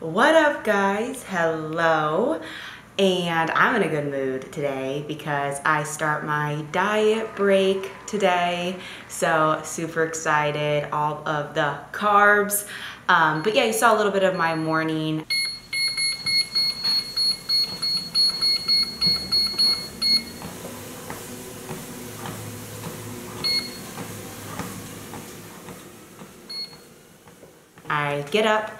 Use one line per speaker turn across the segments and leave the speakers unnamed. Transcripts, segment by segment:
What up guys? Hello. And I'm in a good mood today because I start my diet break today. So super excited, all of the carbs. Um, but yeah, you saw a little bit of my morning. I get up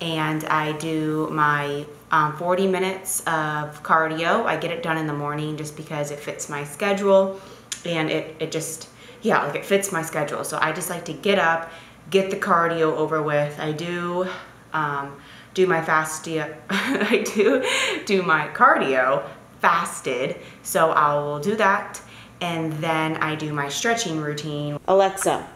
and I do my um, 40 minutes of cardio. I get it done in the morning just because it fits my schedule and it, it just, yeah, like it fits my schedule. So I just like to get up, get the cardio over with. I do um, do my fastia, I do do my cardio fasted. So I will do that and then I do my stretching routine. Alexa,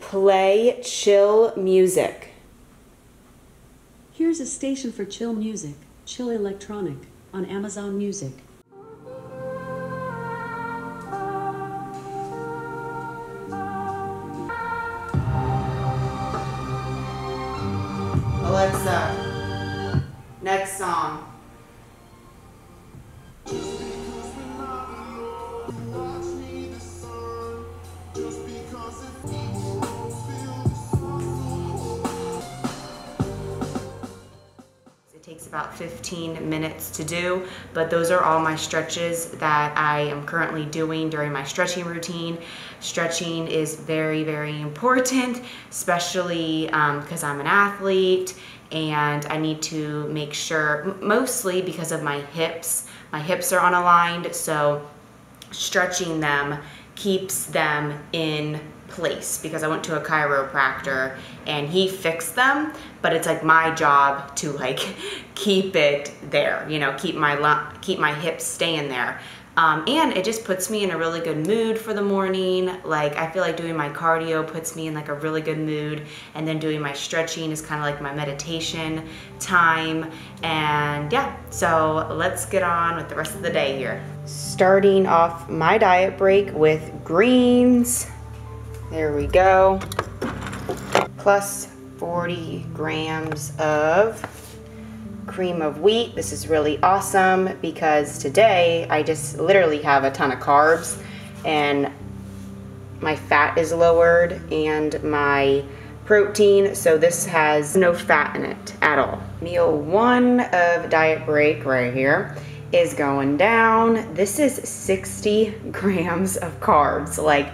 play chill music.
Here's a station for chill music, chill electronic, on Amazon Music.
About 15 minutes to do, but those are all my stretches that I am currently doing during my stretching routine. Stretching is very, very important, especially because um, I'm an athlete and I need to make sure, mostly because of my hips, my hips are unaligned, so stretching them keeps them in place because I went to a chiropractor and he fixed them, but it's like my job to like keep it there, you know, keep my keep my hips staying there. Um, and it just puts me in a really good mood for the morning. Like I feel like doing my cardio puts me in like a really good mood and then doing my stretching is kind of like my meditation time. And yeah, so let's get on with the rest of the day here. Starting off my diet break with greens. There we go. Plus 40 grams of cream of wheat. This is really awesome because today I just literally have a ton of carbs and my fat is lowered and my protein. So this has no fat in it at all. Meal one of diet break right here is going down. This is 60 grams of carbs. Like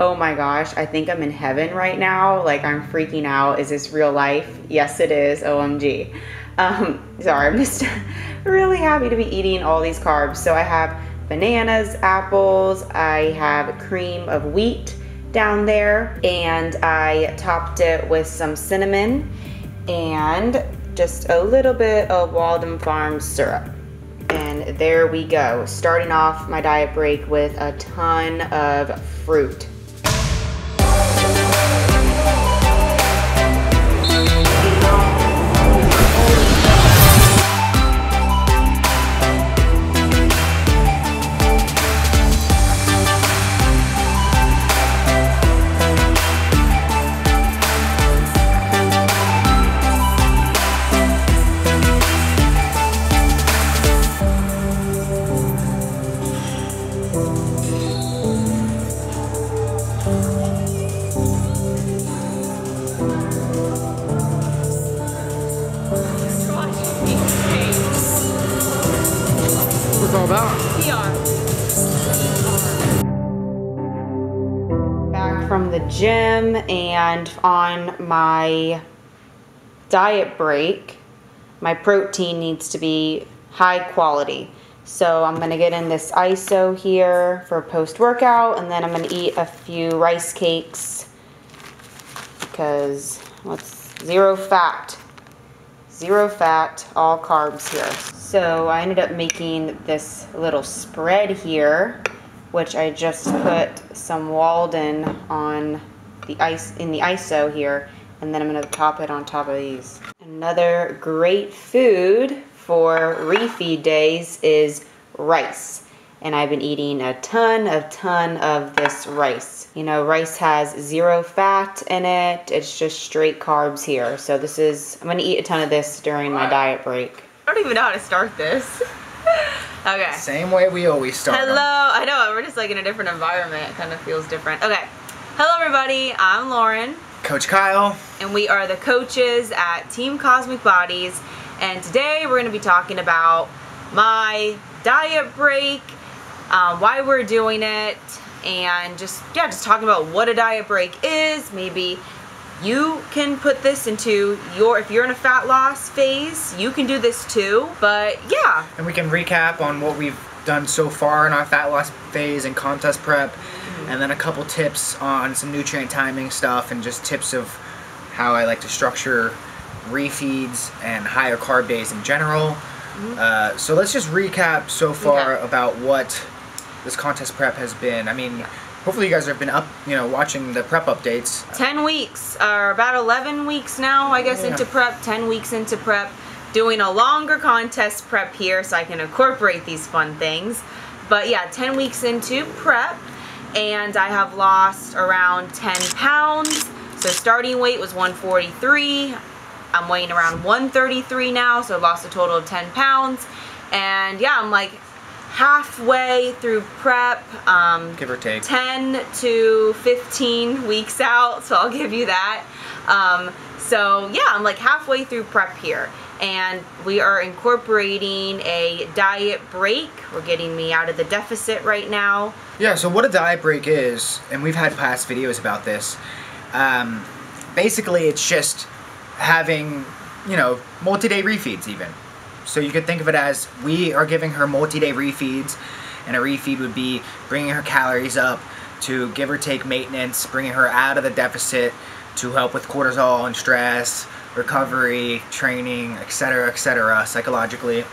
oh my gosh, I think I'm in heaven right now. Like I'm freaking out. Is this real life? Yes, it is. OMG. Um, sorry, I'm just really happy to be eating all these carbs. So I have bananas, apples, I have cream of wheat down there, and I topped it with some cinnamon and just a little bit of Walden Farms syrup. And there we go, starting off my diet break with a ton of fruit.
All about?
PR. Back from the gym and on my diet break, my protein needs to be high quality. So I'm gonna get in this ISO here for post-workout and then I'm gonna eat a few rice cakes because what's zero fat. Zero fat, all carbs here. So I ended up making this little spread here, which I just put some Walden on the ice in the ISO here, and then I'm gonna top it on top of these. Another great food for refeed days is rice. and I've been eating a ton of ton of this rice. You know, rice has zero fat in it. It's just straight carbs here. So this is I'm gonna eat a ton of this during my diet break. I don't even know how to start this. okay.
Same way we always start.
Hello.
them.
I know we're just like in a different environment. It kind of feels different. Okay. Hello everybody. I'm Lauren
Coach Kyle.
and we are the coaches at Team Cosmic Bodies. And today we're going to be talking about my diet break, um, why we're doing it, and just yeah, just talking about what a diet break is. Maybe you can put this into your if you're in a fat loss phase, you can do this too. But yeah,
And we can recap on what we've done so far in our fat loss phase and contest prep,
Mm-hmm.
and then a couple tips on some nutrient timing stuff and just tips of how I like to structure refeeds and higher carb days in general. Uh, so let's just recap so far
Mm-hmm. Okay.
about what this contest prep has been. I mean, hopefully you guys have been up, you know, watching the prep updates.
10 weeks or about 11 weeks now i guess
Yeah.
into prep 10 weeks into prep doing a longer contest prep here so i can incorporate these fun things but yeah 10 weeks into prep and i have lost around 10 pounds so starting weight was 143 i'm weighing around 133 now so i lost a total of 10 pounds and yeah i'm like halfway through prep um,
Give or take.
10 to 15 weeks out, so I'll give you that. Um, so yeah, I'm like halfway through prep here, and we are incorporating a diet break. We're getting me out of the deficit right now.
Yeah, so what a diet break is, and we've had past videos about this. Um, basically, it's just having, you know, multi-day refeeds even. So you could think of it as we are giving her multi-day refeeds, and a refeed would be bringing her calories up to give or take maintenance, bringing her out of the deficit to help with cortisol and stress, recovery, training, etc., etc., psychologically.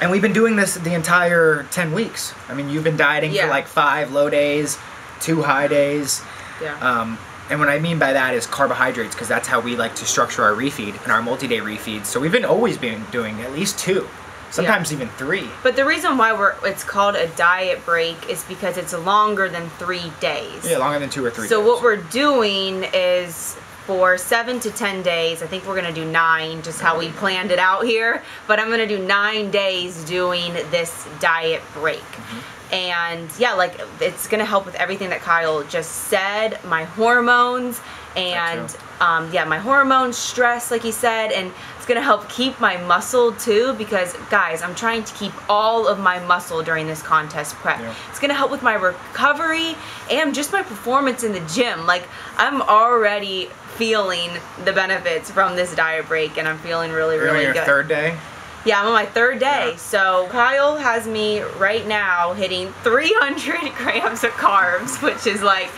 And we've been doing this the entire 10 weeks. I mean, you've been dieting
Yeah.
for like five low days, two high days.
Yeah.
Um, and what I mean by that is carbohydrates, because that's how we like to structure our refeed and our multi-day refeeds. So we've been always been doing at least two, sometimes even three.
But the reason why we're it's called a diet break is because it's longer than three days.
Yeah, longer than two or three.
So
days.
what we're doing is for seven to ten days. I think we're gonna do nine, just how we planned it out here. But I'm gonna do nine days doing this diet break. Mm-hmm. And yeah, like it's gonna help with everything that Kyle just said. My hormones and um, yeah, my hormones, stress, like he said, and it's gonna help keep my muscle too. Because guys, I'm trying to keep all of my muscle during this contest prep.
Yeah.
It's gonna help with my recovery and just my performance in the gym. Like I'm already feeling the benefits from this diet break, and I'm feeling really, really
your
good.
third day.
Yeah, I'm on my third day.
Yeah.
So Kyle has me right now hitting 300 grams of carbs, which is like,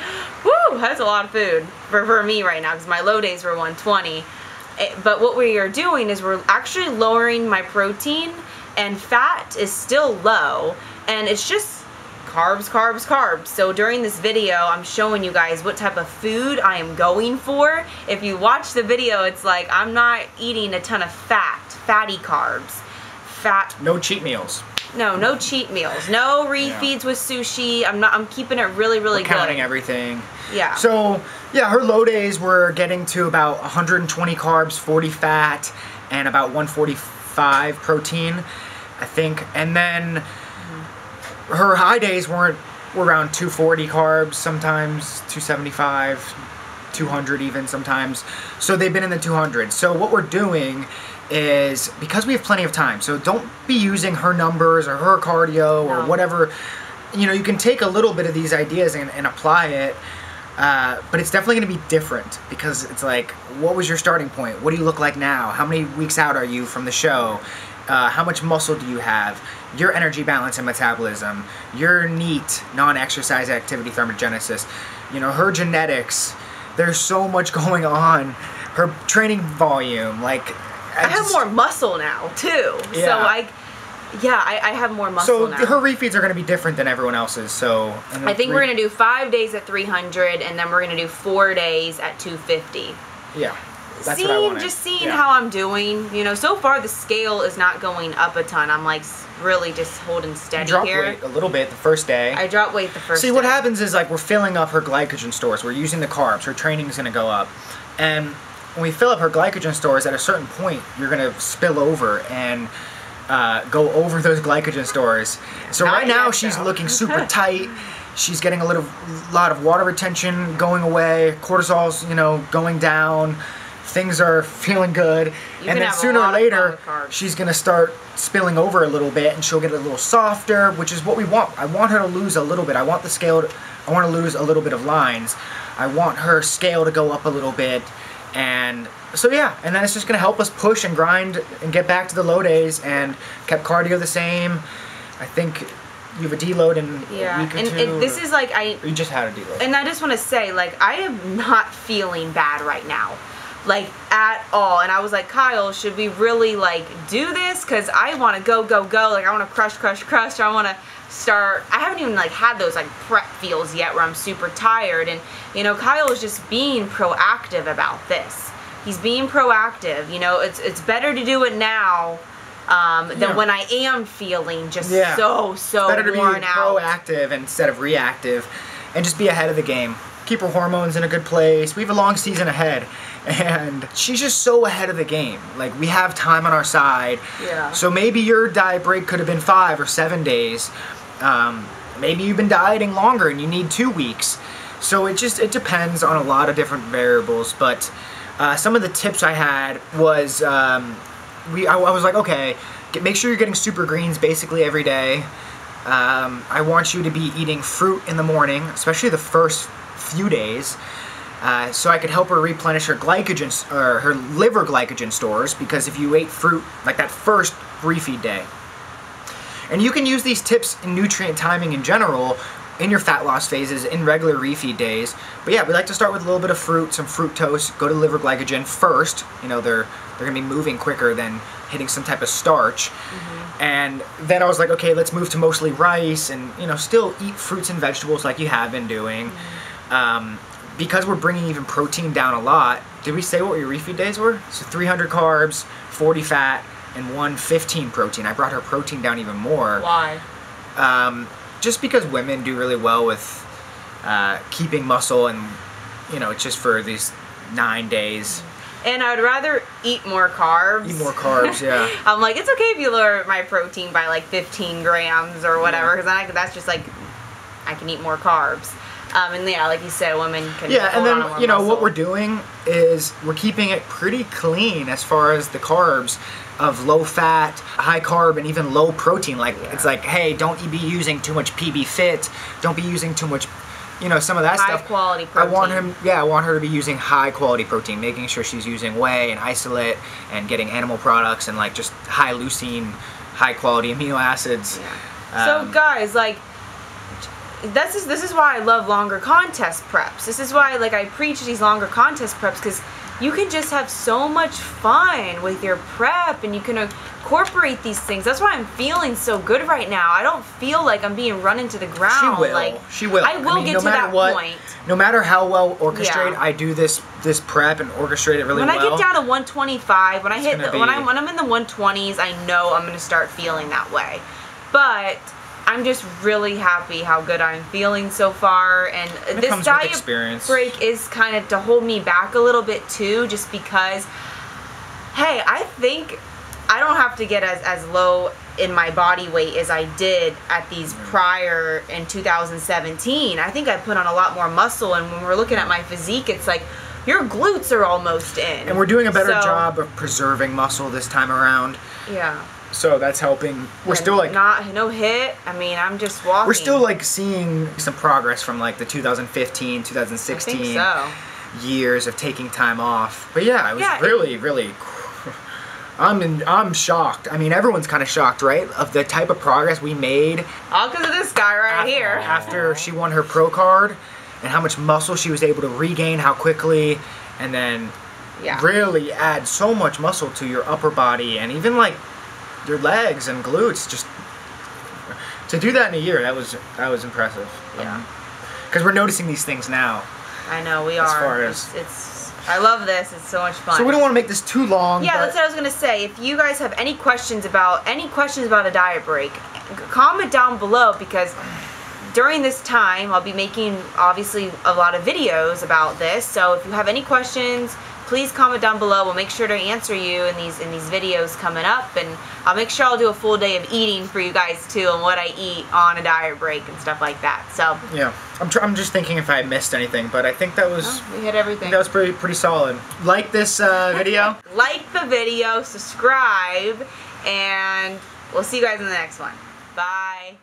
whoo, that's a lot of food for, for me right now because my low days were 120. Eh, But what we are doing is we're actually lowering my protein and fat is still low and it's just carbs, carbs, carbs. So during this video, I'm showing you guys what type of food I am going for. If you watch the video, it's like I'm not eating a ton of fat, fatty carbs. Fat,
No cheat meals.
no, no cheat meals, no refeeds with sushi. I'm not. I'm keeping it really, really
We're
good.
counting everything.
Yeah.
So yeah, her low days were getting to about 120 carbs, 40 fat, and about 145 protein, I think. And then her high days weren't were around 240 carbs, sometimes 275, 200 even sometimes. So they've been in the 200s. So what we're doing is because we have plenty of time. So don't be using her numbers or her cardio or
No.
whatever. You know, you can take a little bit of these ideas and, and apply it. Uh, but it's definitely going to be different because it's like, what was your starting point? What do you look like now? How many weeks out are you from the show? Uh, how much muscle do you have? Your energy balance and metabolism, your NEAT, non-exercise activity thermogenesis, you know, her genetics. There's so much going on. Her training volume, like
I have
just-
more muscle now too.
Yeah.
So I, yeah, I, I have more muscle
So
now.
her refeeds are going to be different than everyone else's. So
I think
re-
we're gonna do five days at 300, and then we're gonna do four days at 250.
yeah. That's
seeing just seeing
Yeah.
how I'm doing. You know, so far the scale is not going up a ton. I'm like really just holding steady
Drop
here.
weight a little bit the first day.
I dropped weight the first.
See, what happens is like we're filling up her glycogen stores. We're using the carbs. Her training is going to go up, and when we fill up her glycogen stores, at a certain point, you're going to spill over and uh, go over those glycogen stores. So
Not
right now,
yet,
she's
though.
looking super tight. She's getting a little lot of water retention going away. Cortisol's you know going down. Things are feeling good,
You
and then sooner or later,
fun with carbs.
she's gonna start spilling over a little bit, and she'll get a little softer, which is what we want. I want her to lose a little bit. I want the scale. To, I want to lose a little bit of lines. I want her scale to go up a little bit, and so yeah. And then it's just gonna help us push and grind and get back to the low days, and kept cardio the same. I think you have a deload in
Yeah,
a week or
and,
two.
and this is like I
you just had a deload.
and I just want to say, like, I am not feeling bad right now, like at all. And I was like, Kyle, should we really like do this? Cause I want to go, go, go. Like, I want to crush, crush, crush. I want to start. I haven't even like had those like prep feels yet, where I'm super tired. And you know, Kyle is just being proactive about this. He's being proactive. You know, it's it's better to do it now. Um, than
Yeah.
when I am feeling just
Yeah.
so so
better to be
out.
proactive instead of reactive and just be ahead of the game keep her hormones in a good place we have a long season ahead and she's just so ahead of the game. Like we have time on our side.
Yeah.
so maybe your diet break could have been five or seven days. Um, maybe you've been dieting longer and you need two weeks. So it just it depends on a lot of different variables. But uh, some of the tips i had was um, we I, I was like okay get, make sure you're getting super greens basically every day. Um, I want you to be eating fruit in the morning, especially the first few days, uh, so I could help her replenish her glycogen or her liver glycogen stores. Because if you ate fruit like that first refeed day, and you can use these tips in nutrient timing in general in your fat loss phases in regular refeed days. But yeah, we like to start with a little bit of fruit, some fructose, go to liver glycogen first. You know, they're they're gonna be moving quicker than hitting some type of starch. And then I was like, okay, let's move to mostly rice and you know still eat fruits and vegetables like you have been doing. Um, because we're bringing even protein down a lot. Did we say what your refeed days were? So 300 carbs, 40 fat, and 115 protein. I brought her protein down even more.
Why?
Um, just because women do really well with uh, keeping muscle, and you know, it's just for these nine days.
And I'd rather eat more carbs.
Eat more carbs, yeah.
I'm like, it's okay if you lower my protein by like 15 grams or whatever, because I that's just like, I can eat more carbs. Um, and yeah, like you said, women can.
Yeah, and then you know what we're doing is we're keeping it pretty clean as far as the carbs of low fat, high carb, and even low protein. Like it's like, hey, don't be using too much PB Fit. Don't be using too much, you know, some of that
High
stuff.
quality
I want
protein.
him, yeah, I want her to be using high quality protein, making sure she's using whey and isolate and getting animal products and like just high leucine, high quality amino acids. Um,
so guys, like, this is this is why I love longer contest preps. This is why like I preach these longer contest preps because you can just have so much fun with your prep and you can incorporate these things. That's why I'm feeling so good right now. I don't feel like I'm being run into the ground.
She will.
Like
she will.
I will
mean,
get
no
to
matter
that
what,
point.
No matter how well orchestrated
Yeah.
I do this this prep and orchestrate it really
when
well.
When I get down to 125, when I hit the, when I when I'm in the 120s, I know I'm gonna start feeling that way. But I'm just really happy how good I'm feeling so far, and
It
this diet
experience.
break is kind of to hold me back a little bit too, just because. Hey, I think I don't have to get as as low in my body weight as I did at these
Mm.
prior in 2017. I think I put on a lot more muscle, and when we're looking at my physique, it's like your glutes are almost in.
and we're doing a better
So,
job of preserving muscle this time around.
Yeah.
So that's helping. We're still like
not no hit. I mean, I'm just walking.
we're still like seeing some progress from like the 2015,
I
2016
think so.
years of taking time off. But yeah, it was
Yeah, it-
really, really. I'm in, I'm shocked. I mean, everyone's kind of shocked, right? Of the type of progress we made
All because of this guy right
after,
here.
after she won her pro card, and how much muscle she was able to regain, how quickly, and then
Yeah.
really add so much muscle to your upper body and even like your legs and glutes. Just to do that in a year, that was that was impressive.
Yeah.
Because we're noticing these things now.
I know we
As
are.
far as-
it's, it's I love this. It's so much fun.
So we don't want to make this too long.
Yeah, that's what I was gonna say. If you guys have any questions about any questions about a diet break, comment down below because during this time I'll be making obviously a lot of videos about this. So if you have any questions, please comment down below. We'll make sure to answer you in these in these videos coming up, and I'll make sure I'll do a full day of eating for you guys too, and what I eat on a diet break and stuff like that. So
Yeah, I'm, I'm just thinking if I missed anything, but I think that was
we hit everything.
that was pretty pretty solid. Like this uh, video.
like the video, subscribe, and we'll see you guys in the next one. Bye.